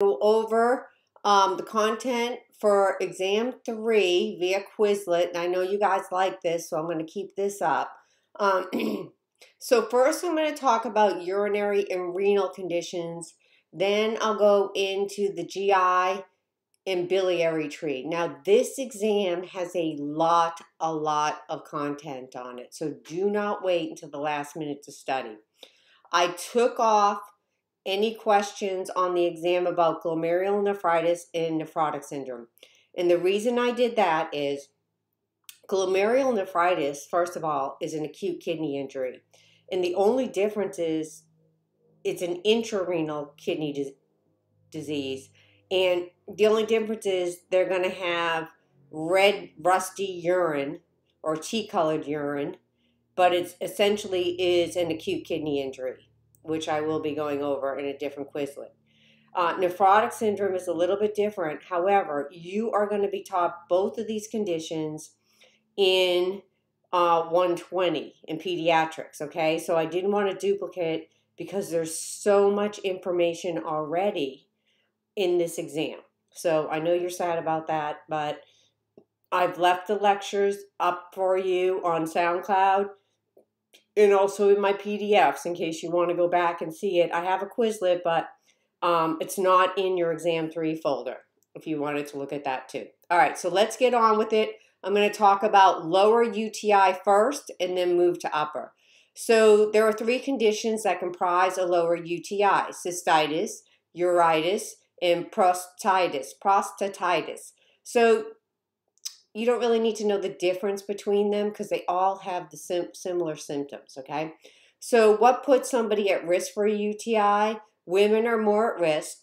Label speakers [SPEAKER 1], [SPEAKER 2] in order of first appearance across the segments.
[SPEAKER 1] go over um, the content for exam three via Quizlet. And I know you guys like this, so I'm going to keep this up. Um, so first I'm going to talk about urinary and renal conditions. Then I'll go into the GI and biliary tree. Now this exam has a lot, a lot of content on it. So do not wait until the last minute to study. I took off any questions on the exam about glomerulonephritis and nephrotic syndrome. And the reason I did that is glomerulonephritis, first of all, is an acute kidney injury. And the only difference is it's an intrarenal kidney di- disease. And the only difference is they're going to have red, rusty urine or tea colored urine, but it essentially is an acute kidney injury which I will be going over in a different Quizlet. Uh, nephrotic syndrome is a little bit different. However, you are going to be taught both of these conditions in uh, 120 in pediatrics. Okay, so I didn't want to duplicate because there's so much information already in this exam. So I know you're sad about that, but I've left the lectures up for you on SoundCloud and also in my PDFs in case you want to go back and see it. I have a Quizlet, but um, it's not in your exam three folder if you wanted to look at that too. All right, so let's get on with it. I'm going to talk about lower UTI first and then move to upper. So there are three conditions that comprise a lower UTI, cystitis, urethritis, and prostatitis. Prostatitis. So you don't really need to know the difference between them because they all have the sim- similar symptoms, okay? So, what puts somebody at risk for a UTI? Women are more at risk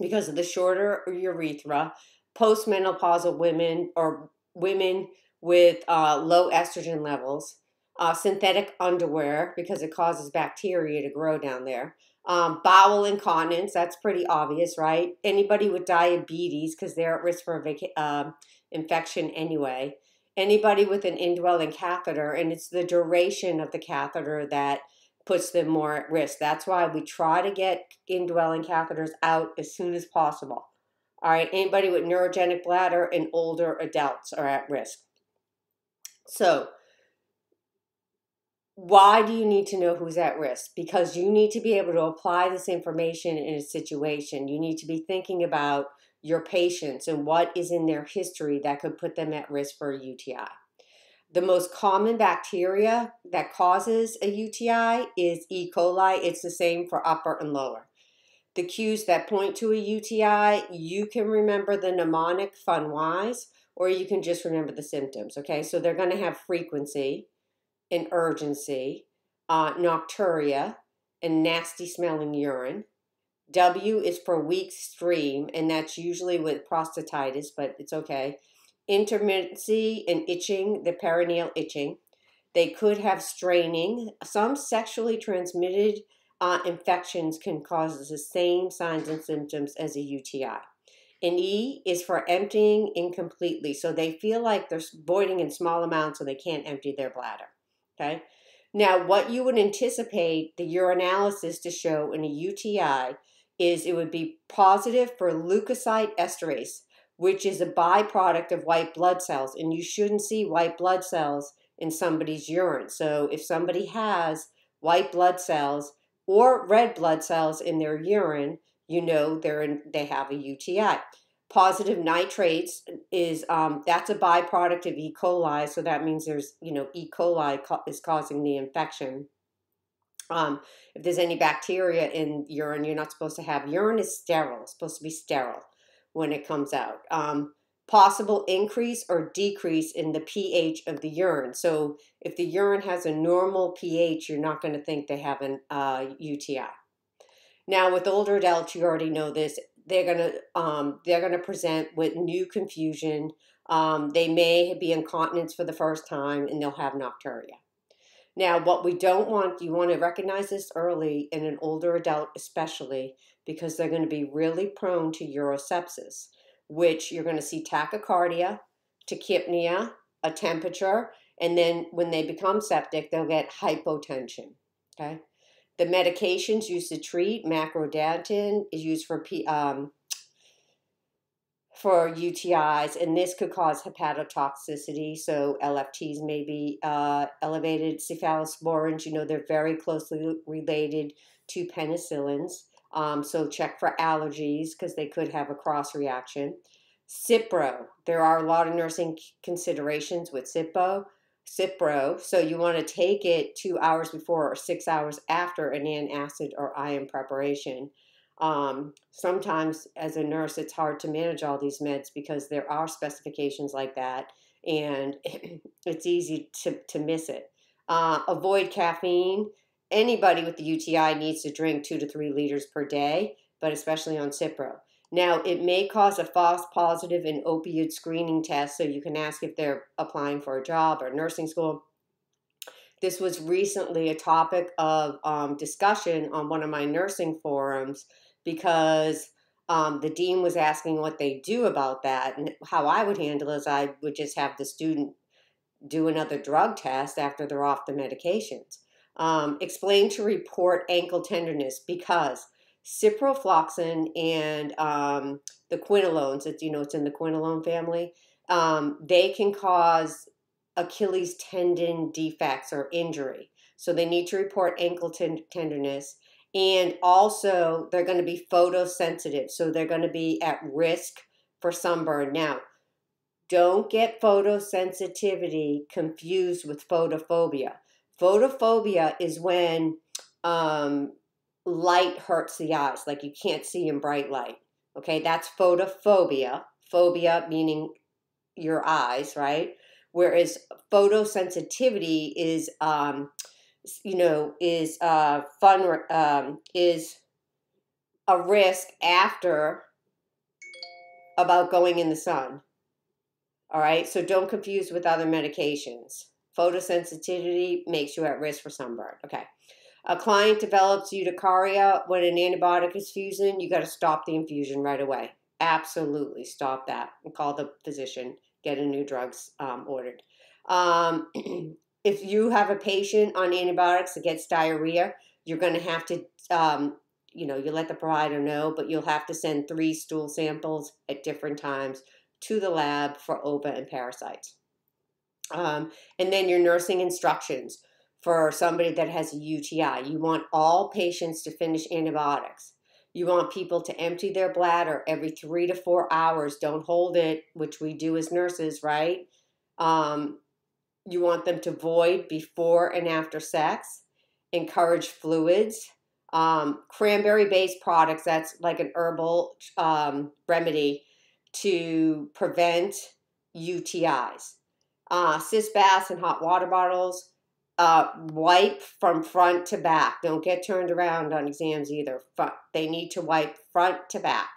[SPEAKER 1] because of the shorter urethra. Postmenopausal women or women with uh, low estrogen levels. Uh, synthetic underwear because it causes bacteria to grow down there. Um, bowel incontinence, that's pretty obvious, right? Anybody with diabetes because they're at risk for vaca- uh, infection anyway. Anybody with an indwelling catheter, and it's the duration of the catheter that puts them more at risk. That's why we try to get indwelling catheters out as soon as possible. All right, anybody with neurogenic bladder and older adults are at risk. So, why do you need to know who's at risk? Because you need to be able to apply this information in a situation. You need to be thinking about your patients and what is in their history that could put them at risk for a UTI. The most common bacteria that causes a UTI is E. coli. It's the same for upper and lower. The cues that point to a UTI, you can remember the mnemonic fun wise, or you can just remember the symptoms. Okay, so they're going to have frequency and urgency, uh, nocturia, and nasty smelling urine. W is for weak stream, and that's usually with prostatitis, but it's okay. Intermittency and itching, the perineal itching. They could have straining. Some sexually transmitted uh, infections can cause the same signs and symptoms as a UTI. And E is for emptying incompletely. So they feel like they're voiding in small amounts so they can't empty their bladder. Okay. Now, what you would anticipate the urinalysis to show in a UTI is it would be positive for leukocyte esterase, which is a byproduct of white blood cells. And you shouldn't see white blood cells in somebody's urine. So if somebody has white blood cells or red blood cells in their urine, you know they're in, they have a UTI. Positive nitrates is um, that's a byproduct of E. coli, so that means there's you know E. coli is causing the infection. Um, if there's any bacteria in urine, you're not supposed to have. Urine is sterile, it's supposed to be sterile when it comes out. Um, possible increase or decrease in the pH of the urine. So if the urine has a normal pH, you're not going to think they have an uh, UTI. Now with older adults, you already know this. They're gonna um, they're gonna present with new confusion. Um, they may be incontinence for the first time, and they'll have nocturia. Now, what we don't want, you want to recognize this early in an older adult, especially because they're going to be really prone to urosepsis, which you're going to see tachycardia, tachypnea, a temperature, and then when they become septic, they'll get hypotension. Okay. The medications used to treat Macrodantin is used for um, for UTIs, and this could cause hepatotoxicity. So LFTs may be uh, elevated. Cephalosporins, you know, they're very closely related to penicillins. Um, so check for allergies because they could have a cross reaction. Cipro, there are a lot of nursing considerations with Cipro. Cipro, so you want to take it two hours before or six hours after an antacid or iron preparation. Um, sometimes, as a nurse, it's hard to manage all these meds because there are specifications like that, and it's easy to, to miss it. Uh, avoid caffeine. Anybody with the UTI needs to drink two to three liters per day, but especially on Cipro. Now, it may cause a false positive in opioid screening test, so you can ask if they're applying for a job or nursing school. This was recently a topic of um, discussion on one of my nursing forums because um, the dean was asking what they do about that. And how I would handle is I would just have the student do another drug test after they're off the medications. Um, explain to report ankle tenderness because ciprofloxacin and um, the quinolones, it's, you know, it's in the quinolone family, um, they can cause Achilles tendon defects or injury. So they need to report ankle ten- tenderness. And also, they're going to be photosensitive. So they're going to be at risk for sunburn. Now, don't get photosensitivity confused with photophobia. Photophobia is when um, light hurts the eyes, like you can't see in bright light. Okay, that's photophobia. Phobia meaning your eyes, right? Whereas photosensitivity is, um, you know, is uh, fun, um, is a risk after about going in the sun. All right, so don't confuse with other medications. Photosensitivity makes you at risk for sunburn. Okay a client develops urticaria when an antibiotic is fusing, you got to stop the infusion right away. Absolutely stop that and call the physician, get a new drugs um, ordered. Um, if you have a patient on antibiotics that gets diarrhea, you're going to have to, um, you know, you let the provider know, but you'll have to send three stool samples at different times to the lab for ova and parasites. Um, and then your nursing instructions for somebody that has a UTI. You want all patients to finish antibiotics. You want people to empty their bladder every three to four hours. Don't hold it, which we do as nurses, right? Um, you want them to void before and after sex. Encourage fluids. Um, cranberry based products, that's like an herbal um, remedy to prevent UTIs. Uh, sitz baths and hot water bottles uh, wipe from front to back. Don't get turned around on exams either. Front, they need to wipe front to back.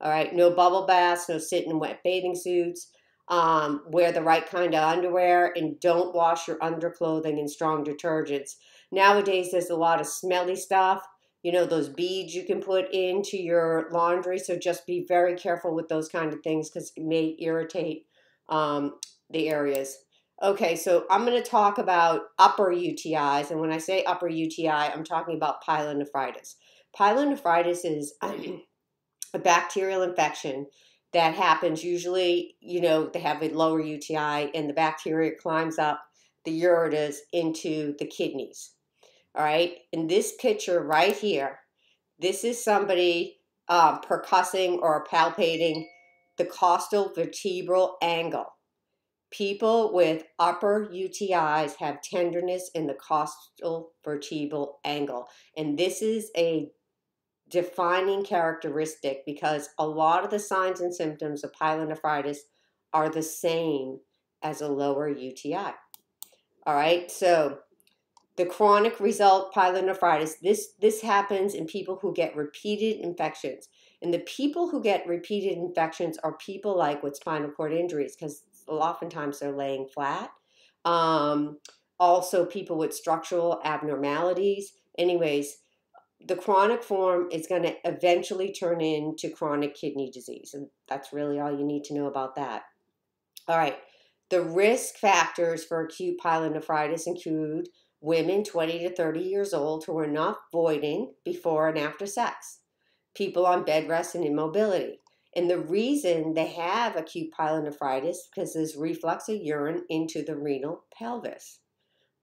[SPEAKER 1] All right, no bubble baths, no sitting in wet bathing suits. Um, wear the right kind of underwear and don't wash your underclothing in strong detergents. Nowadays, there's a lot of smelly stuff. You know, those beads you can put into your laundry. So just be very careful with those kind of things because it may irritate um, the areas. Okay, so I'm going to talk about upper UTIs. And when I say upper UTI, I'm talking about pyelonephritis. Pyelonephritis is a bacterial infection that happens usually, you know, they have a lower UTI and the bacteria climbs up the ureters into the kidneys. All right, in this picture right here, this is somebody um, percussing or palpating the costal vertebral angle. People with upper UTIs have tenderness in the costal vertebral angle. And this is a defining characteristic because a lot of the signs and symptoms of pyelonephritis are the same as a lower UTI. All right, so the chronic result pyelonephritis, this, this happens in people who get repeated infections. And the people who get repeated infections are people like with spinal cord injuries because oftentimes they're laying flat. Um, also, people with structural abnormalities. Anyways, the chronic form is going to eventually turn into chronic kidney disease. And that's really all you need to know about that. All right. The risk factors for acute pyelonephritis include women 20 to 30 years old who are not voiding before and after sex, people on bed rest and immobility. And the reason they have acute pyelonephritis because there's reflux of urine into the renal pelvis.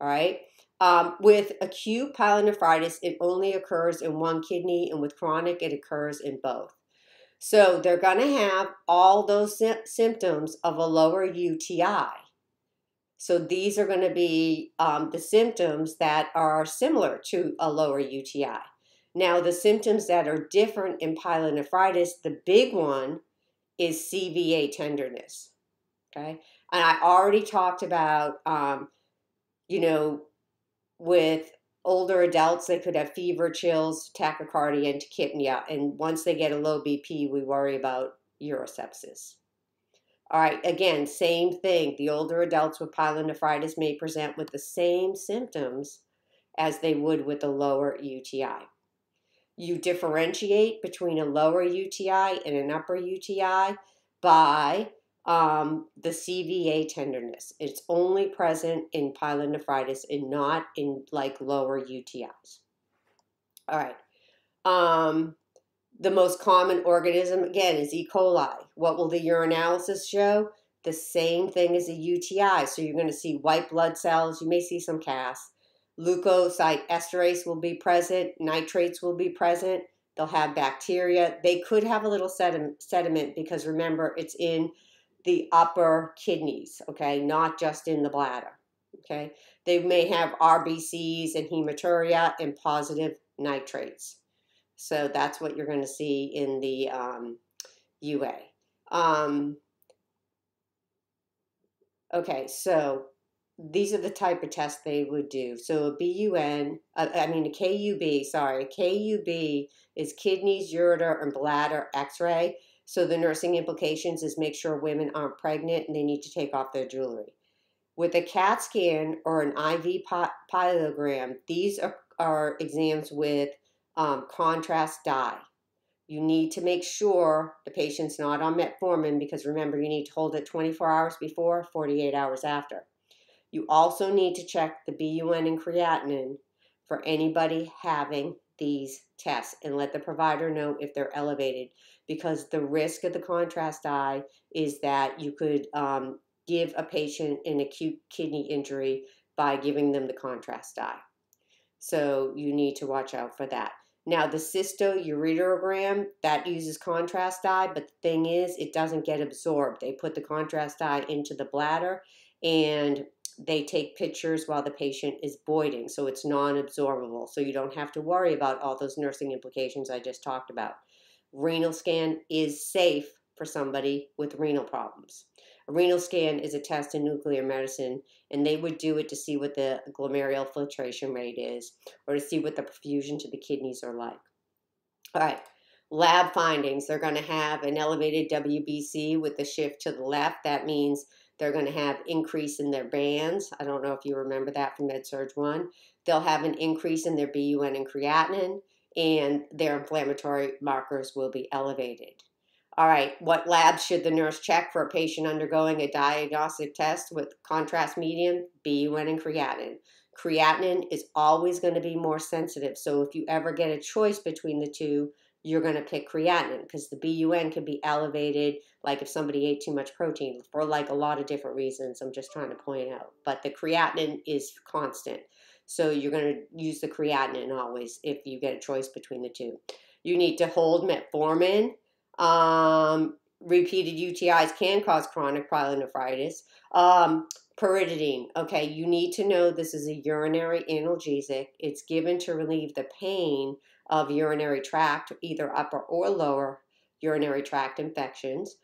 [SPEAKER 1] All right. Um, with acute pyelonephritis, it only occurs in one kidney, and with chronic, it occurs in both. So they're going to have all those sy- symptoms of a lower UTI. So these are going to be um, the symptoms that are similar to a lower UTI. Now, the symptoms that are different in pyelonephritis, the big one is CVA tenderness. Okay. And I already talked about, um, you know, with older adults, they could have fever, chills, tachycardia, and tachypnea. And once they get a low BP, we worry about urosepsis. All right, again, same thing. The older adults with pyelonephritis may present with the same symptoms as they would with a lower UTI. You differentiate between a lower UTI and an upper UTI by um, the CVA tenderness. It's only present in pyelonephritis and not in like lower UTIs. All right. Um, the most common organism, again, is E. coli. What will the urinalysis show? The same thing as a UTI. So you're going to see white blood cells. You may see some casts. Leukocyte esterase will be present. Nitrates will be present. They'll have bacteria. They could have a little sediment because remember, it's in the upper kidneys, okay, not just in the bladder, okay. They may have RBCs and hematuria and positive nitrates. So that's what you're going to see in the um, UA. Um, okay, so these are the type of tests they would do. So a BUN, uh, I mean a KUB, sorry, KUB is kidneys, ureter, and bladder x-ray. So the nursing implications is make sure women aren't pregnant and they need to take off their jewelry. With a CAT scan or an IV pyelogram, these are, are exams with um, contrast dye. You need to make sure the patient's not on metformin because remember, you need to hold it 24 hours before, 48 hours after. You also need to check the BUN and creatinine for anybody having these tests and let the provider know if they're elevated because the risk of the contrast dye is that you could um, give a patient an acute kidney injury by giving them the contrast dye. So you need to watch out for that. Now the cystoureterogram, that uses contrast dye, but the thing is it doesn't get absorbed. They put the contrast dye into the bladder and they take pictures while the patient is voiding, so it's non-absorbable. So you don't have to worry about all those nursing implications I just talked about renal scan is safe for somebody with renal problems. A renal scan is a test in nuclear medicine, and they would do it to see what the glomerular filtration rate is or to see what the perfusion to the kidneys are like. All right, lab findings. They're going to have an elevated WBC with the shift to the left. That means they're going to have increase in their bands. I don't know if you remember that from MedSurg 1. They'll have an increase in their BUN and creatinine and their inflammatory markers will be elevated. All right, what labs should the nurse check for a patient undergoing a diagnostic test with contrast medium, BUN, and creatinine? Creatinine is always going to be more sensitive, so if you ever get a choice between the two, you're going to pick creatinine because the BUN can be elevated, like if somebody ate too much protein, for like a lot of different reasons. I'm just trying to point out. But the creatinine is constant. So you're going to use the creatinine always if you get a choice between the two. You need to hold metformin. Um, repeated UTIs can cause chronic pyelonephritis. Um. Okay, you need to know this is a urinary analgesic. It's given to relieve the pain of urinary tract, either upper or lower urinary tract infections.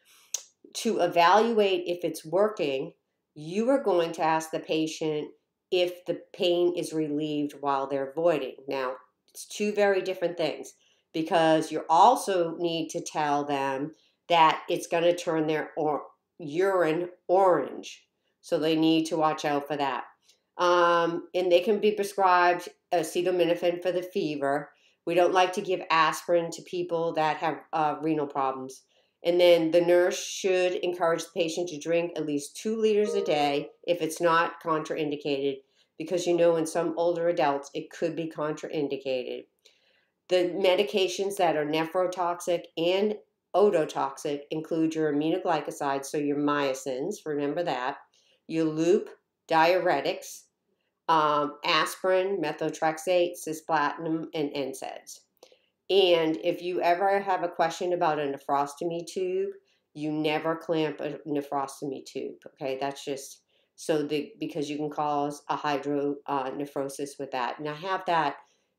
[SPEAKER 1] To evaluate if it's working, you are going to ask the patient if the pain is relieved while they're voiding. Now, it's two very different things because you also need to tell them that it's going to turn their or- urine orange. So they need to watch out for that. Um, and they can be prescribed acetaminophen for the fever. We don't like to give aspirin to people that have uh, renal problems. And then the nurse should encourage the patient to drink at least two liters a day if it's not contraindicated, because you know in some older adults it could be contraindicated. The medications that are nephrotoxic and ototoxic include your aminoglycosides, so your mycins, remember that, your loop diuretics, um, aspirin, methotrexate, cisplatin, and NSAIDs. And if you ever have a question about a nephrostomy tube, you never clamp a nephrostomy tube. Okay, that's just so the because you can cause a hydronephrosis uh, with that. And I have that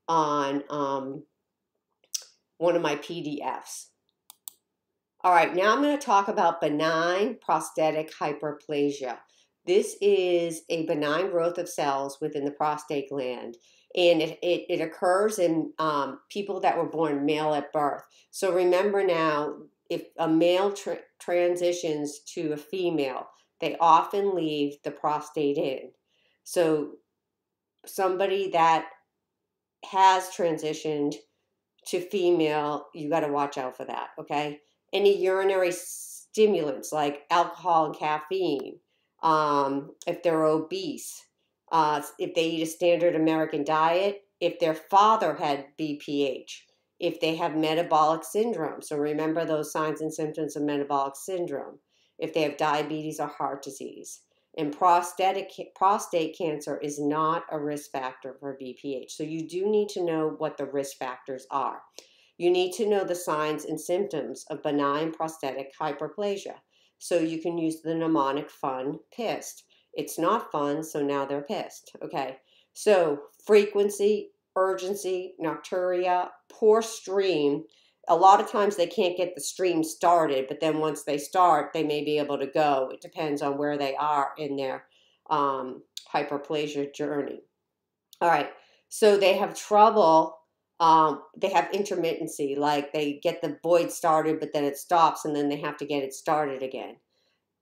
[SPEAKER 1] on um, one of my PDFs. All right, now I'm going to talk about benign prostatic hyperplasia. This is a benign growth of cells within the prostate gland, and it, it, it occurs in um, people that were born male at birth. So remember now, if a male tra- transitions to a female, they often leave the prostate in. So somebody that has transitioned to female, you got to watch out for that, okay? Any urinary stimulants like alcohol and caffeine, um, if they're obese, uh, if they eat a standard American diet, if their father had BPH, if they have metabolic syndrome. So remember those signs and symptoms of metabolic syndrome. If they have diabetes or heart disease. And prostatic prostate cancer is not a risk factor for BPH. So you do need to know what the risk factors are. You need to know the signs and symptoms of benign prostatic hyperplasia. So you can use the mnemonic fun pissed. It's not fun, so now they're pissed. Okay. So frequency, urgency, nocturia, poor stream. A lot of times they can't get the stream started, but then once they start, they may be able to go. It depends on where they are in their um, hyperplasia journey. All right. So they have trouble um, they have intermittency, like they get the void started, but then it stops, and then they have to get it started again.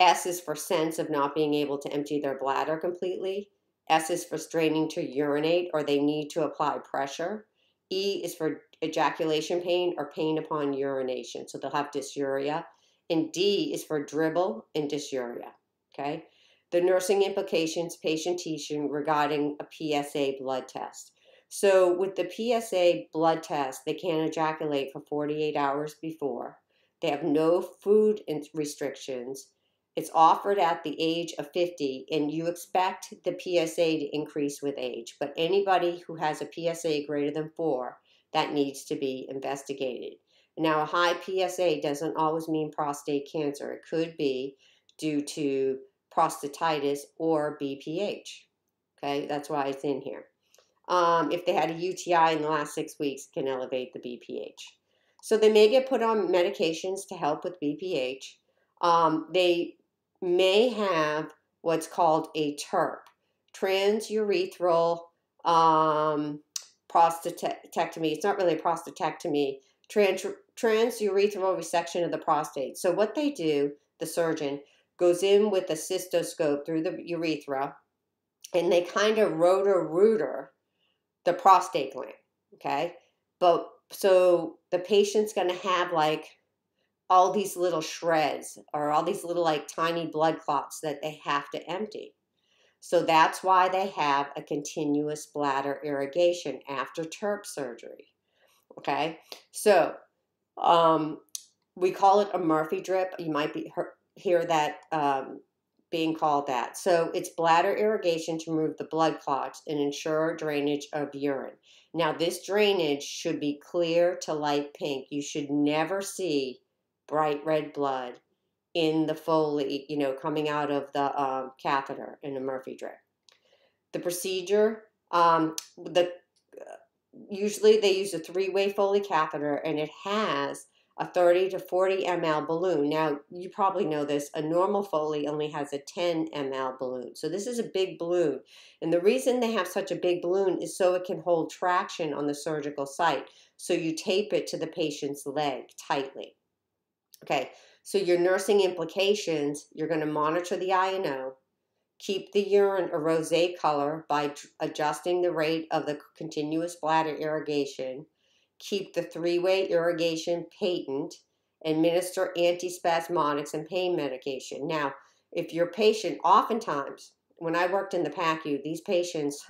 [SPEAKER 1] S is for sense of not being able to empty their bladder completely. S is for straining to urinate or they need to apply pressure. E is for ejaculation pain or pain upon urination. So they'll have dysuria. And D is for dribble and dysuria. Okay. The nursing implications, patient teaching regarding a PSA blood test. So with the PSA blood test, they can't ejaculate for 48 hours before. They have no food restrictions. It's offered at the age of 50, and you expect the PSA to increase with age. But anybody who has a PSA greater than four, that needs to be investigated. Now, a high PSA doesn't always mean prostate cancer. It could be due to prostatitis or BPH. Okay, that's why it's in here um, if they had a UTI in the last six weeks, can elevate the BPH. So they may get put on medications to help with BPH. Um, they may have what's called a TURP, transurethral um, prostatectomy. It's not really a prostatectomy, trans, transurethral resection of the prostate. So what they do, the surgeon goes in with a cystoscope through the urethra, and they kind of Roto-Rooter the prostate gland. Okay. But so the patient's going to have like all these little shreds or all these little like tiny blood clots that they have to empty. So that's why they have a continuous bladder irrigation after TURP surgery. Okay. So um, we call it a Murphy drip. You might be hear that um, being called that. So it's bladder irrigation to remove the blood clots and ensure drainage of urine. Now, this drainage should be clear to light pink. You should never see bright red blood in the Foley, you know, coming out of the uh, catheter in a Murphy drip. The procedure, um, the usually they use a three-way Foley catheter, and it has a 30 to 40 ml balloon. Now, you probably know this, a normal Foley only has a 10 ml balloon. So this is a big balloon. And the reason they have such a big balloon is so it can hold traction on the surgical site. So you tape it to the patient's leg tightly. Okay, so your nursing implications, you're going to monitor the I&O, keep the urine a rosé color by adjusting the rate of the continuous bladder irrigation, keep the three-way irrigation patent, administer antispasmodics and pain medication. Now, if your patient, oftentimes, when I worked in the PACU, these patients,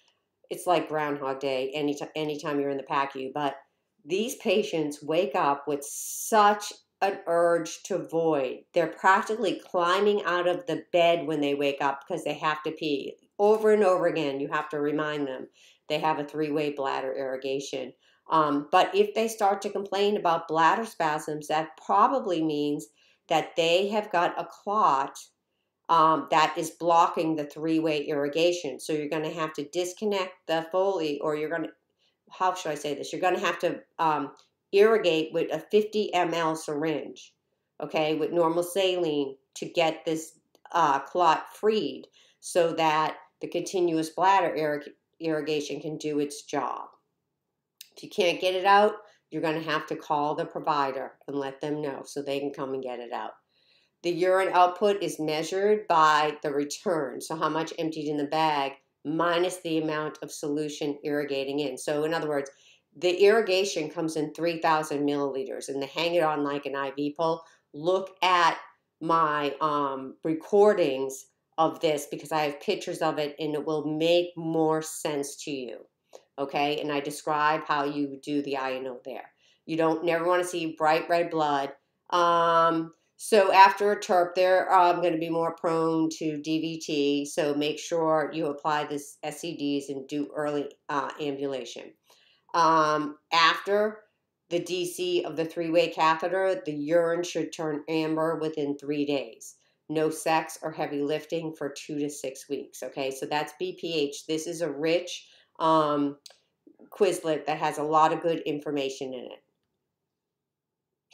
[SPEAKER 1] it's like Groundhog Day anytime, anytime you're in the PACU, but these patients wake up with such an urge to void. They're practically climbing out of the bed when they wake up because they have to pee. Over and over again, you have to remind them they have a three way bladder irrigation. Um, but if they start to complain about bladder spasms, that probably means that they have got a clot um, that is blocking the three way irrigation. So you're going to have to disconnect the Foley, or you're going to, how should I say this? You're going to have to um, irrigate with a 50 ml syringe, okay, with normal saline to get this uh, clot freed so that the continuous bladder irrig- irrigation can do its job. If you can't get it out, you're going to have to call the provider and let them know so they can come and get it out. The urine output is measured by the return, so how much emptied in the bag minus the amount of solution irrigating in. So, in other words, the irrigation comes in 3,000 milliliters and they hang it on like an IV pole. Look at my um, recordings of this because I have pictures of it and it will make more sense to you. Okay, and I describe how you do the I&O there. You don't never want to see bright red blood. Um, so after a TURP, they're um, going to be more prone to DVT. So make sure you apply this SCDs and do early uh, ambulation. Um, after the DC of the three-way catheter, the urine should turn amber within three days. No sex or heavy lifting for two to six weeks. Okay, so that's BPH. This is a rich um, Quizlet that has a lot of good information in it.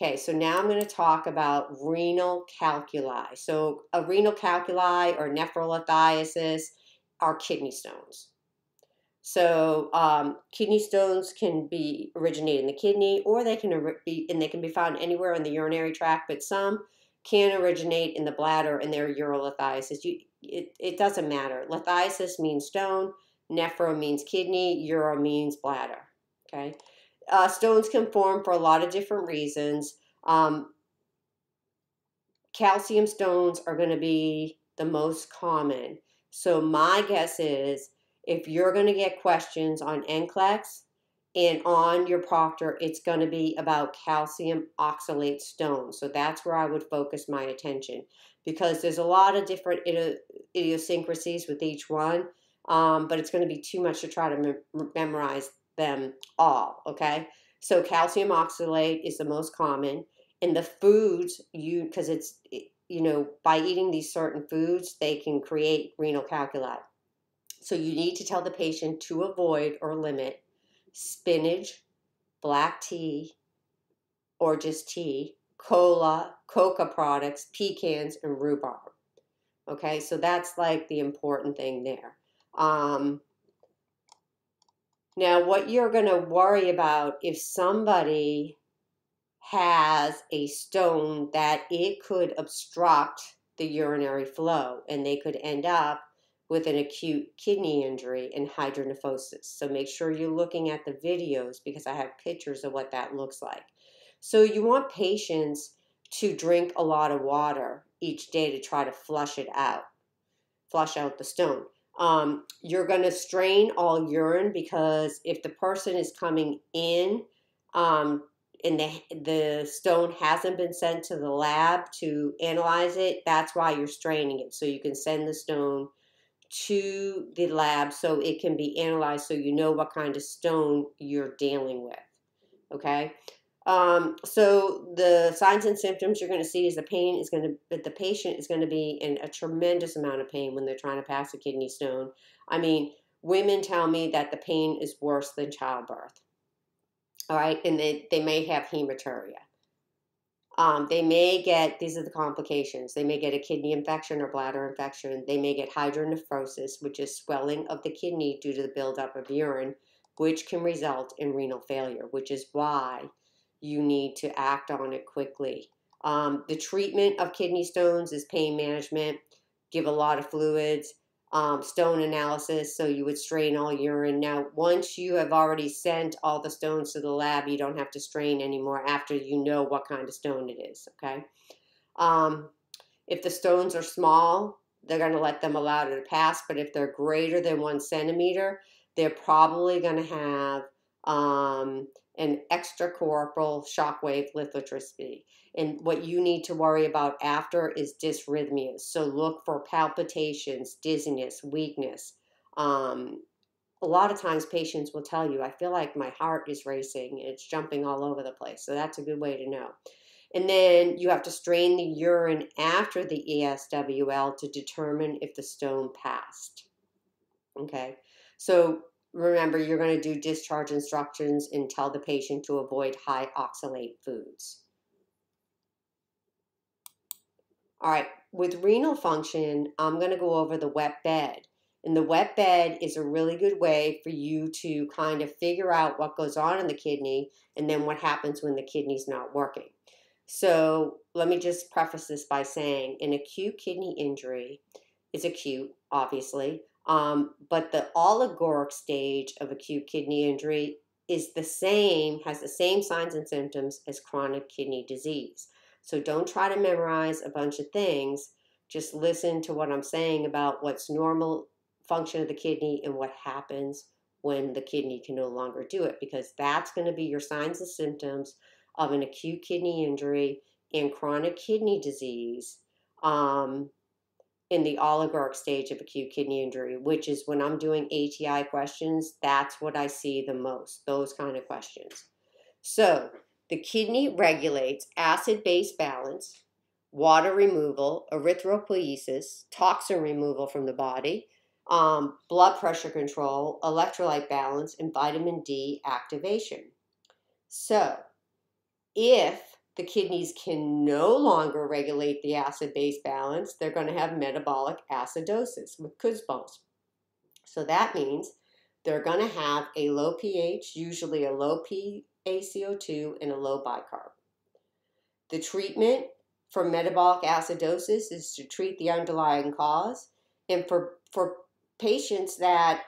[SPEAKER 1] Okay, so now I'm going to talk about renal calculi. So a renal calculi or nephrolithiasis are kidney stones. So um, kidney stones can be originate in the kidney, or they can be and they can be found anywhere in the urinary tract. But some can originate in the bladder, and they're urolithiasis. You, it, it doesn't matter. Lithiasis means stone. Nephro means kidney. Uro means bladder. Okay. Uh, stones can form for a lot of different reasons. Um, calcium stones are going to be the most common. So my guess is if you're going to get questions on NCLEX and on your proctor, it's going to be about calcium oxalate stones. So that's where I would focus my attention because there's a lot of different idiosyncrasies with each one, um, but it's going to be too much to try to mem memorize them all, okay? So calcium oxalate is the most common. And the foods, you because it's, you know, by eating these certain foods, they can create renal calculi. So you need to tell the patient to avoid or limit spinach, black tea, or just tea, cola, coca products, pecans, and rhubarb. Okay, so that's like the important thing there. Um, now, what you're going to worry about if somebody has a stone that it could obstruct the urinary flow and they could end up with an acute kidney injury and hydronephrosis. So make sure you're looking at the videos because I have pictures of what that looks like. So you want patients to drink a lot of water each day to try to flush it out, flush out the stone. Um, you're going to strain all urine because if the person is coming in um, and the, the stone hasn't been sent to the lab to analyze it, that's why you're straining it. So you can send the stone to the lab so it can be analyzed so you know what kind of stone you're dealing with. Okay. Um, so the signs and symptoms you're going to see is the pain is going to, that the patient is going to be in a tremendous amount of pain when they're trying to pass a kidney stone. I mean, women tell me that the pain is worse than childbirth. All right, and they, they may have hematuria. Um, they may get, these are the complications, they may get a kidney infection or bladder infection. They may get hydronephrosis, which is swelling of the kidney due to the buildup of urine, which can result in renal failure, which is why you need to act on it quickly. Um, the treatment of kidney stones is pain management, give a lot of fluids, um, stone analysis, so you would strain all urine. Now, once you have already sent all the stones to the lab, you don't have to strain anymore after you know what kind of stone it is, okay? Um, if the stones are small, they're going to let them allow it to pass. But if they're greater than one centimeter, they're probably going to have um, an extracorporeal shockwave lithotripsy. And what you need to worry about after is dysrhythmias. So look for palpitations, dizziness, weakness. Um, a lot of times patients will tell you, I feel like my heart is racing, it's jumping all over the place. So that's a good way to know. And then you have to strain the urine after the ESWL to determine if the stone passed. Okay, so remember you're going to do discharge instructions and tell the patient to avoid high oxalate foods. All right, with renal function, I'm going to go over the wet bed. And the wet bed is a really good way for you to kind of figure out what goes on in the kidney and then what happens when the kidney's not working. So let me just preface this by saying an acute kidney injury is acute, obviously, um, but the oliguric stage of acute kidney injury is the same, has the same signs and symptoms as chronic kidney disease. So don't try to memorize a bunch of things. Just listen to what I'm saying about what's normal function of the kidney and what happens when the kidney can no longer do it, because that's going to be your signs and symptoms of an acute kidney injury and chronic kidney disease um, in the oliguric stage of acute kidney injury, which is when I'm doing ATI questions, that's what I see the most, those kind of questions. So the kidney regulates acid base balance, water removal, erythropoiesis, toxin removal from the body, um, blood pressure control, electrolyte balance, and vitamin D activation. So, if the kidneys can no longer regulate the acid base balance, they're going to have metabolic acidosis with Kussmaul's. So that means they're going to have a low pH, usually a low PaCO2 and a low bicarb. The treatment for metabolic acidosis is to treat the underlying cause. And for, for patients that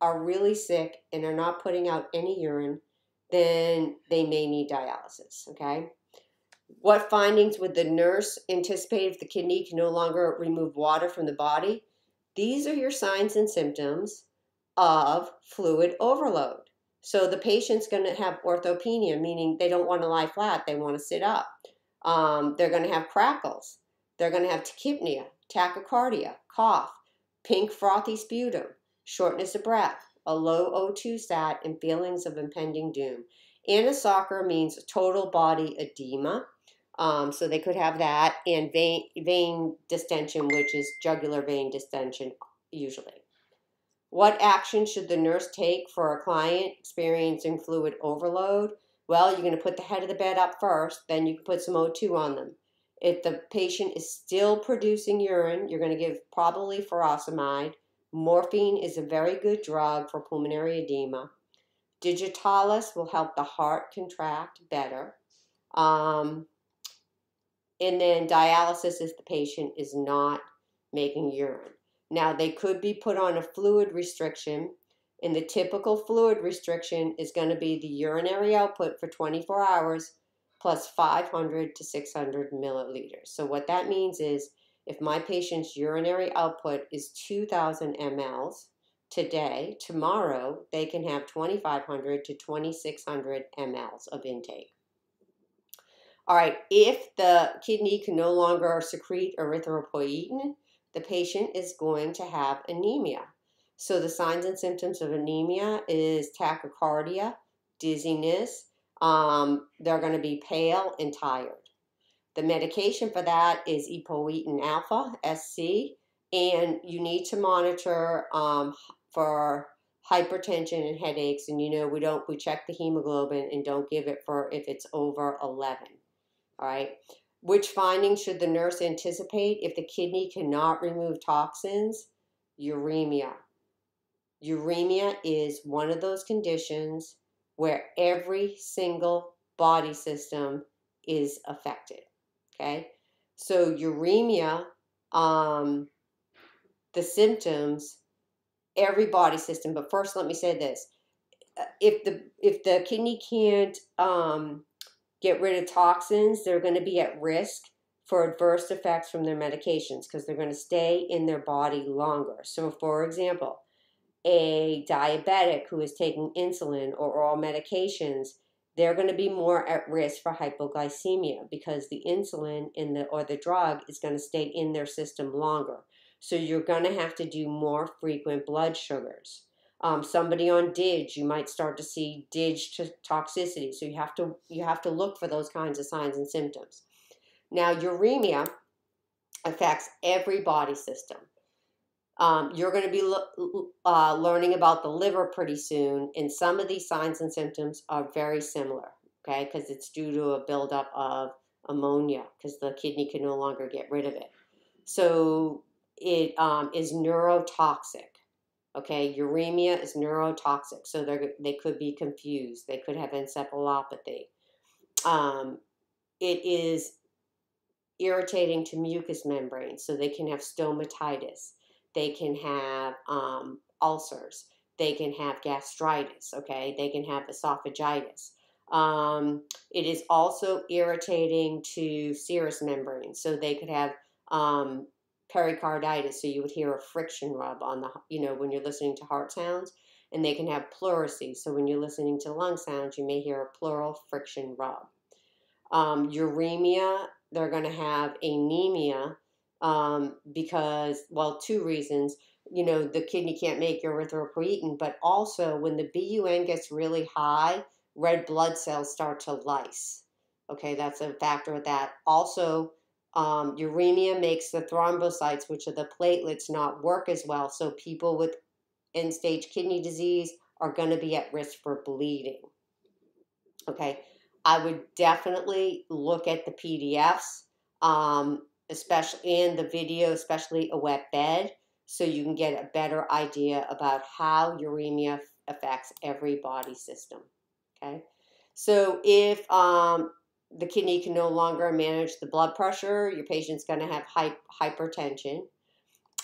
[SPEAKER 1] are really sick and are not putting out any urine, then they may need dialysis, okay? What findings would the nurse anticipate if the kidney can no longer remove water from the body? These are your signs and symptoms of fluid overload. So the patient's going to have orthopnea, meaning they don't want to lie flat, they want to sit up. Um, they're going to have crackles. They're going to have tachypnea, tachycardia, cough, pink frothy sputum, shortness of breath, a low O2 stat, and feelings of impending doom. Anasarca means total body edema. Um, so they could have that, and vein, vein distension, which is jugular vein distension, usually. What action should the nurse take for a client experiencing fluid overload? Well, you're going to put the head of the bed up first, then you can put some O2 on them. If the patient is still producing urine, you're going to give probably furosemide. Morphine is a very good drug for pulmonary edema. Digitalis will help the heart contract better. Um, and then dialysis if the patient is not making urine. Now, they could be put on a fluid restriction, and the typical fluid restriction is going to be the urinary output for 24 hours plus 500 to 600 milliliters. So what that means is if my patient's urinary output is 2,000 mLs today, tomorrow they can have 2,500 to 2,600 mLs of intake. All right, if the kidney can no longer secrete erythropoietin, the patient is going to have anemia. So the signs and symptoms of anemia is tachycardia, dizziness, um, they're going to be pale and tired. The medication for that is epoetin alpha, SC, and you need to monitor um, for hypertension and headaches. And you know, we don't, we check the hemoglobin and don't give it for if it's over 11. All right. Which findings should the nurse anticipate if the kidney cannot remove toxins? Uremia. Uremia is one of those conditions where every single body system is affected. Okay, so uremia, um, the symptoms, every body system. But first, let me say this: uh, if the if the kidney can't um, get rid of toxins, they're going to be at risk for adverse effects from their medications because they're going to stay in their body longer. So, for example, a diabetic who is taking insulin or oral medications, they're going to be more at risk for hypoglycemia because the insulin in the or the drug is going to stay in their system longer. So you're going to have to do more frequent blood sugars. Um, somebody on DIG, you might start to see DIG toxicity. So you have to you have to look for those kinds of signs and symptoms. Now, uremia affects every body system. Um, you're going to be uh, learning about the liver pretty soon, and some of these signs and symptoms are very similar, okay, because it's due to a buildup of ammonia because the kidney can no longer get rid of it. So it um, is neurotoxic. Okay, uremia is neurotoxic, so they they could be confused. They could have encephalopathy. Um, it is irritating to mucous membranes, so they can have stomatitis. They can have um, ulcers. They can have gastritis. Okay, they can have esophagitis. Um, it is also irritating to serous membranes, so they could have um, pericarditis. So you would hear a friction rub on the, you know, when you're listening to heart sounds, and they can have pleurisy. So when you're listening to lung sounds, you may hear a pleural friction rub. Um, uremia, they're going to have anemia um, because, well, two reasons. You know, the kidney can't make erythropoietin, but also when the BUN gets really high, red blood cells start to lyse. Okay, that's a factor of that. Also, um, uremia makes the thrombocytes, which are the platelets, not work as well. So people with end stage kidney disease are going to be at risk for bleeding. Okay, I would definitely look at the PDFs. Um, especially in the video, especially a wet bed, so you can get a better idea about how uremia affects every body system. Okay, so if um, the kidney can no longer manage the blood pressure, your patient's going to have hypertension,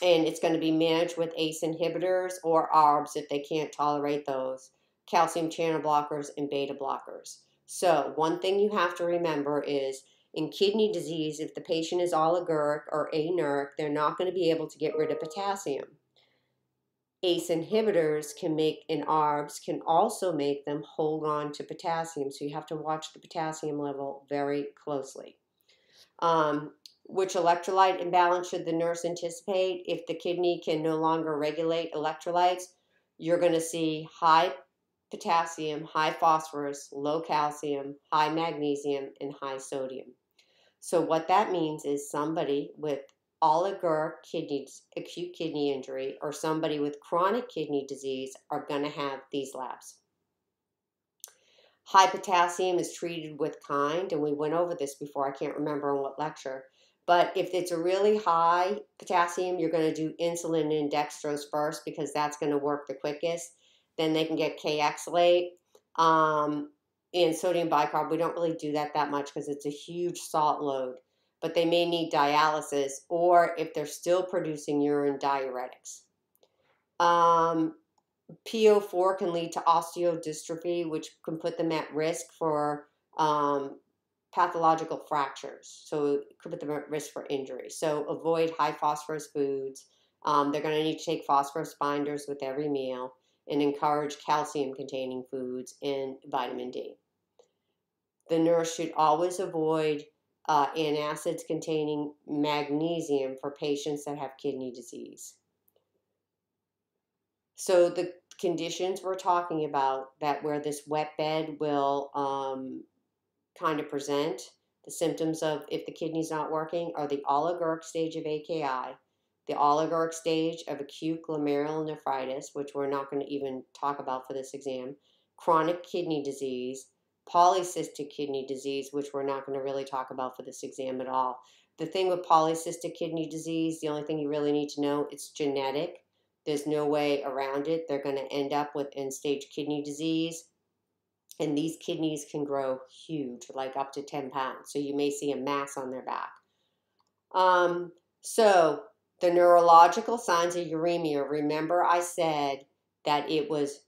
[SPEAKER 1] and it's going to be managed with ACE inhibitors or ARBs if they can't tolerate those, calcium channel blockers, and beta blockers. So, one thing you have to remember is in kidney disease, if the patient is oliguric or anuric, they're not going to be able to get rid of potassium. ACE inhibitors can make, and ARBs can also make them hold on to potassium. So you have to watch the potassium level very closely. Um, which electrolyte imbalance should the nurse anticipate? If the kidney can no longer regulate electrolytes, you're going to see high potassium, high phosphorus, low calcium, high magnesium, and high sodium. So what that means is somebody with oliguric kidney, acute kidney injury, or somebody with chronic kidney disease are going to have these labs. High potassium is treated with kind, and we went over this before. I can't remember in what lecture. But if it's a really high potassium, you're going to do insulin and dextrose first because that's going to work the quickest. Then they can get Kayexalate. Um, and sodium bicarb, we don't really do that that much because it's a huge salt load. But they may need dialysis, or if they're still producing urine, diuretics. Um, PO4 can lead to osteodystrophy, which can put them at risk for um, pathological fractures. So it could put them at risk for injury. So avoid high phosphorus foods. Um, they're going to need to take phosphorus binders with every meal and encourage calcium containing foods and vitamin D. The nurse should always avoid uh, antacids containing magnesium for patients that have kidney disease. So the conditions we're talking about that where this wet bed will um, kind of present the symptoms of if the kidney's not working are the oliguric stage of AKI, the oliguric stage of acute glomerulonephritis, which we're not going to even talk about for this exam, chronic kidney disease, polycystic kidney disease, which we're not going to really talk about for this exam at all. The thing with polycystic kidney disease, the only thing you really need to know, it's genetic. There's no way around it. They're going to end up with end-stage kidney disease. And these kidneys can grow huge, like up to 10 pounds. So you may see a mass on their back. Um, so the neurological signs of uremia, remember I said that it was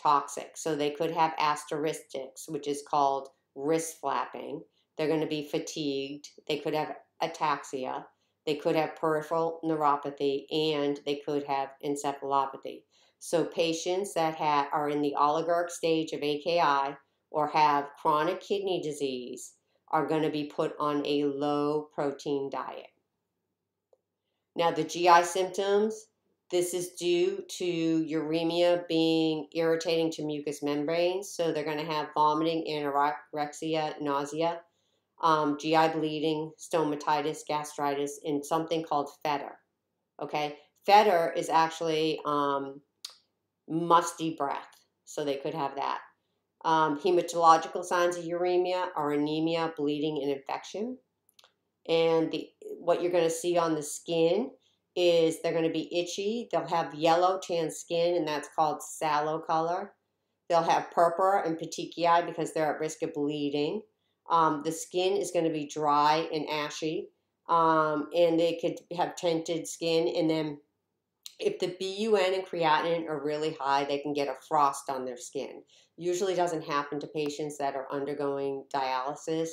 [SPEAKER 1] neurotoxic. So they could have asterixis, which is called wrist flapping. they're going to be fatigued, they could have ataxia, they could have peripheral neuropathy, and they could have encephalopathy. So patients that are in the oliguric stage of AKI or have chronic kidney disease are going to be put on a low protein diet. Now, the GI symptoms, this is due to uremia being irritating to mucous membranes. So they're going to have vomiting, anorexia, nausea, um, GI bleeding, stomatitis, gastritis, and something called fetor. Okay, fetor is actually um, musty breath, so they could have that. Um, hematological signs of uremia are anemia, bleeding, and infection. And the, what you're going to see on the skin is they're going to be itchy. They'll have yellow tan skin, and that's called sallow color. They'll have purpura and petechiae because they're at risk of bleeding. Um, the skin is going to be dry and ashy, um, and they could have tinted skin. And then, if the BUN and creatinine are really high, they can get a frost on their skin. Usually doesn't happen to patients that are undergoing dialysis,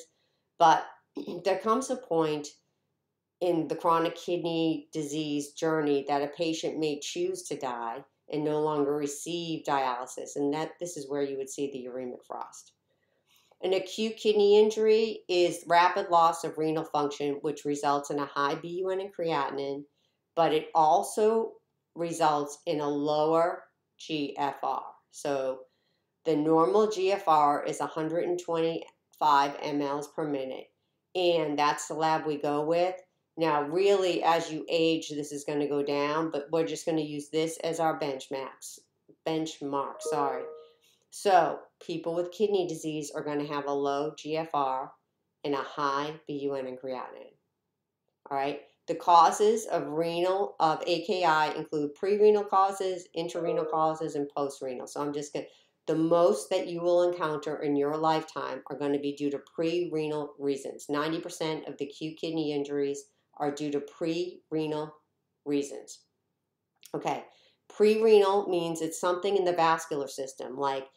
[SPEAKER 1] but there comes a point in the chronic kidney disease journey that a patient may choose to die and no longer receive dialysis and that this is where you would see the uremic frost. An acute kidney injury is rapid loss of renal function which results in a high bun and creatinine but it also results in a lower gfr so the normal gfr is 125 mLs per minute and that's the lab we go with now, really, as you age, this is going to go down, but we're just going to use this as our benchmarks. Benchmark, sorry. So, people with kidney disease are going to have a low GFR and a high BUN and creatinine. All right. The causes of renal of AKI include pre-renal causes, intrarenal causes, and post-renal. So I'm just going to the most that you will encounter in your lifetime are going to be due to pre-renal reasons. 90% of the acute kidney injuries are due to pre-renal reasons. Okay, pre-renal means it's something in the vascular system, like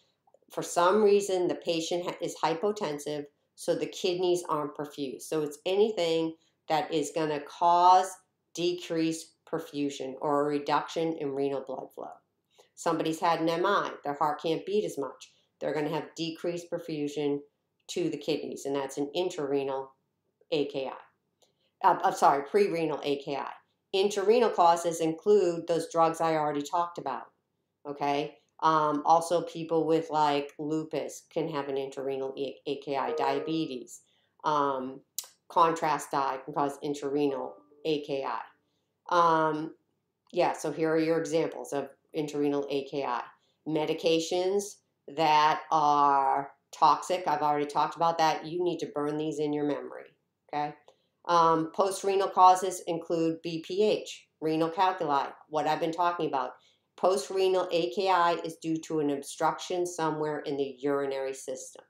[SPEAKER 1] for some reason the patient is hypotensive, so the kidneys aren't perfused. So it's anything that is going to cause decreased perfusion or a reduction in renal blood flow. Somebody's had an MI, their heart can't beat as much. They're going to have decreased perfusion to the kidneys, and that's an intrarenal AKI uh, I'm sorry, pre-renal AKI. Intrarenal causes include those drugs I already talked about. Okay. Um, also, people with like lupus can have an intrarenal AKI, diabetes, um, contrast dye can cause intrarenal AKI. Um, yeah, so here are your examples of intrarenal AKI. Medications that are toxic, I've already talked about that. You need to burn these in your memory. Okay. Um, Post-renal causes include BPH, renal calculi, what I've been talking about. Post-renal AKI is due to an obstruction somewhere in the urinary system.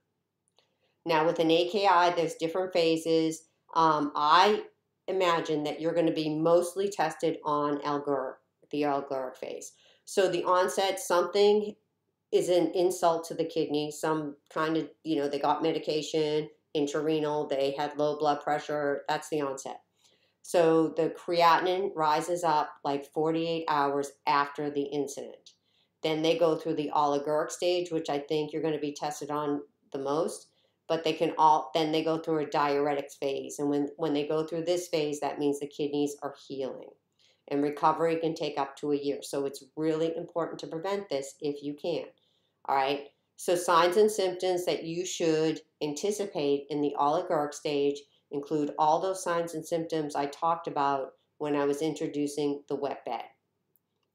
[SPEAKER 1] Now, with an AKI, there's different phases. Um, I imagine that you're going to be mostly tested on the oliguric phase. So the onset, something is an insult to the kidney, some kind of, you know, they got medication, intrarenal, they had low blood pressure. That's the onset. So the creatinine rises up like 48 hours after the incident. Then they go through the oliguric stage, which I think you're going to be tested on the most. But they can all then they go through a diuretics phase, and when when they go through this phase, that means the kidneys are healing, and recovery can take up to a year. So it's really important to prevent this if you can. All right. So, signs and symptoms that you should anticipate in the oliguric stage include all those signs and symptoms I talked about when I was introducing the wet bed.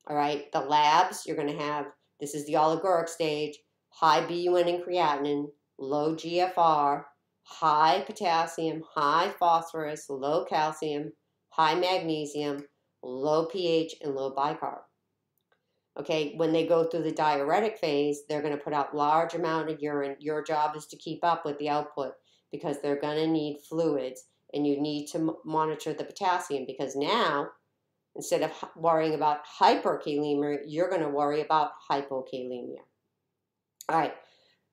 [SPEAKER 1] All right, the labs, you're going to have this is the oliguric stage high BUN and creatinine, low GFR, high potassium, high phosphorus, low calcium, high magnesium, low pH, and low bicarb. Okay, when they go through the diuretic phase, they're going to put out large amount of urine. Your job is to keep up with the output because they're going to need fluids and you need to monitor the potassium because now instead of worrying about hyperkalemia, you're going to worry about hypokalemia. All right.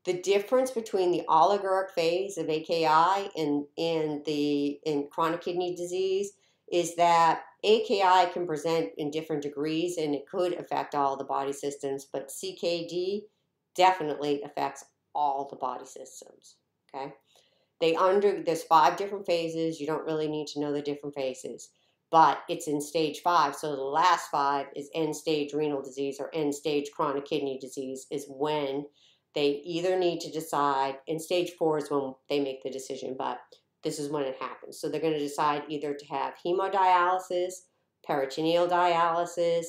[SPEAKER 1] The difference between the oliguric phase of AKI and, and the in chronic kidney disease is that AKI can present in different degrees and it could affect all the body systems, but CKD definitely affects all the body systems. Okay. They under there's five different phases. You don't really need to know the different phases, but it's in stage five. So the last five is end stage renal disease or end stage chronic kidney disease is when they either need to decide, and stage four is when they make the decision, but this is when it happens. So they're going to decide either to have hemodialysis, peritoneal dialysis,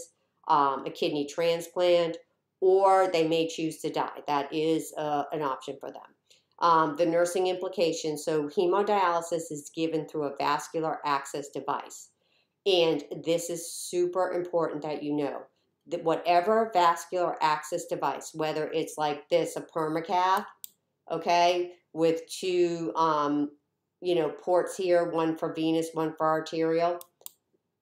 [SPEAKER 1] um, a kidney transplant, or they may choose to die. That is uh, an option for them. Um, the nursing implications so, hemodialysis is given through a vascular access device. And this is super important that you know that whatever vascular access device, whether it's like this, a permacath, okay, with two, um, you know, ports here, one for venous, one for arterial,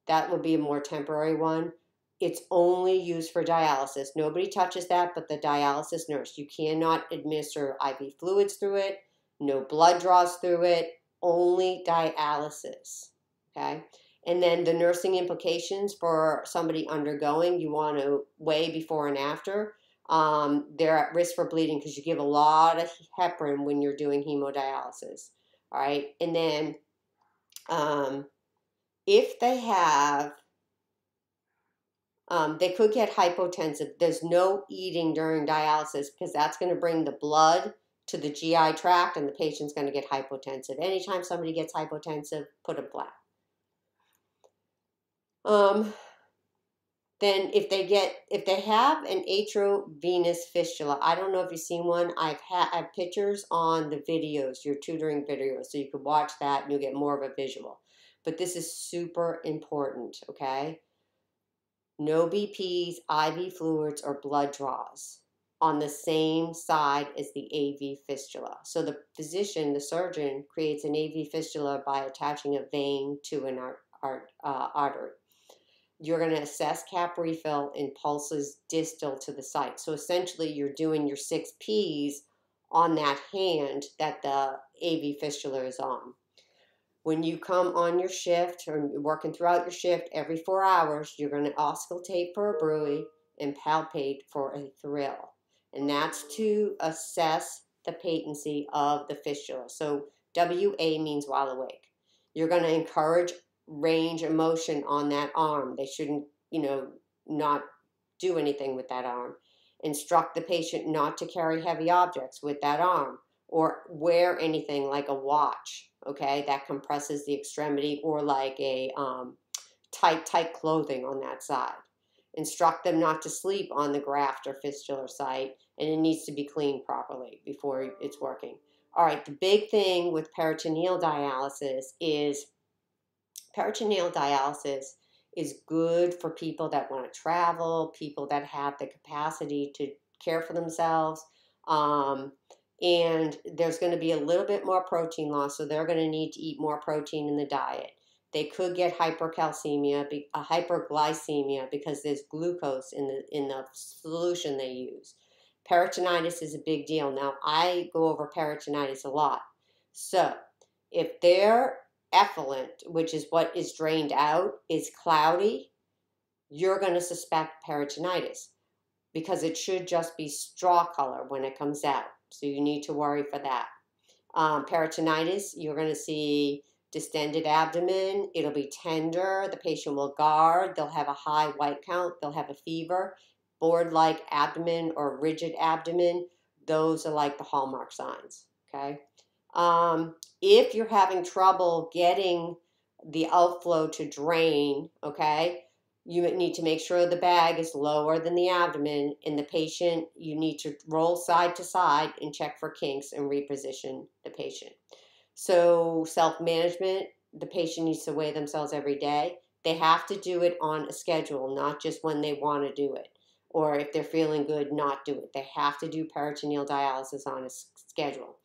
[SPEAKER 1] that would be a more temporary one. It's only used for dialysis. Nobody touches that but the dialysis nurse. You cannot administer IV fluids through it, no blood draws through it, only dialysis. Okay? And then the nursing implications for somebody undergoing, you want to weigh before and after. Um, they're at risk for bleeding because you give a lot of heparin when you're doing hemodialysis. All right. And then um, if they have, um, they could get hypotensive. There's no eating during dialysis because that's going to bring the blood to the GI tract and the patient's going to get hypotensive. Anytime somebody gets hypotensive, put them flat. Um, then if they get if they have an arteriovenous fistula, I don't know if you've seen one. I've had I have pictures on the videos, your tutoring videos, so you can watch that and you'll get more of a visual. But this is super important, okay? No BPs, IV fluids, or blood draws on the same side as the AV fistula. So the physician, the surgeon, creates an AV fistula by attaching a vein to an art, art, uh, artery you're going to assess cap refill in pulses distal to the site. So essentially, you're doing your six P's on that hand that the AV fistula is on. When you come on your shift or working throughout your shift every four hours, you're going to auscultate for a bruit and palpate for a thrill. And that's to assess the patency of the fistula. So WA means while awake. You're going to encourage range of motion on that arm. They shouldn't, you know, not do anything with that arm. Instruct the patient not to carry heavy objects with that arm or wear anything like a watch, okay, that compresses the extremity or like a um, tight, tight clothing on that side. Instruct them not to sleep on the graft or fistular site and it needs to be cleaned properly before it's working. All right, the big thing with peritoneal dialysis is peritoneal dialysis is good for people that want to travel, people that have the capacity to care for themselves. Um, and there's going to be a little bit more protein loss, so they're going to need to eat more protein in the diet. They could get hypercalcemia, a hyperglycemia, because there's glucose in the in the solution they use. Peritonitis is a big deal. Now I go over peritonitis a lot. So if they're effluent, which is what is drained out, is cloudy, you're going to suspect peritonitis because it should just be straw color when it comes out. So you need to worry for that. Um, peritonitis, you're going to see distended abdomen. It'll be tender. The patient will guard. They'll have a high white count. They'll have a fever. Board like abdomen or rigid abdomen. Those are like the hallmark signs. Okay. Um, if you're having trouble getting the outflow to drain, okay, you need to make sure the bag is lower than the abdomen. In the patient, you need to roll side to side and check for kinks and reposition the patient. So, self management, the patient needs to weigh themselves every day. They have to do it on a schedule, not just when they want to do it. Or if they're feeling good, not do it. They have to do peritoneal dialysis on a schedule.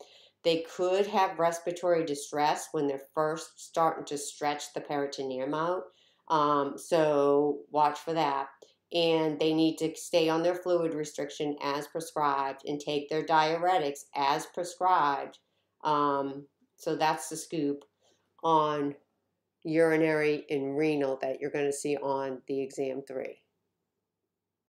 [SPEAKER 1] They could have respiratory distress when they're first starting to stretch the peritoneum out. Um, so watch for that. and they need to stay on their fluid restriction as prescribed and take their diuretics as prescribed. Um, so that's the scoop on urinary and renal that you're going to see on the exam three.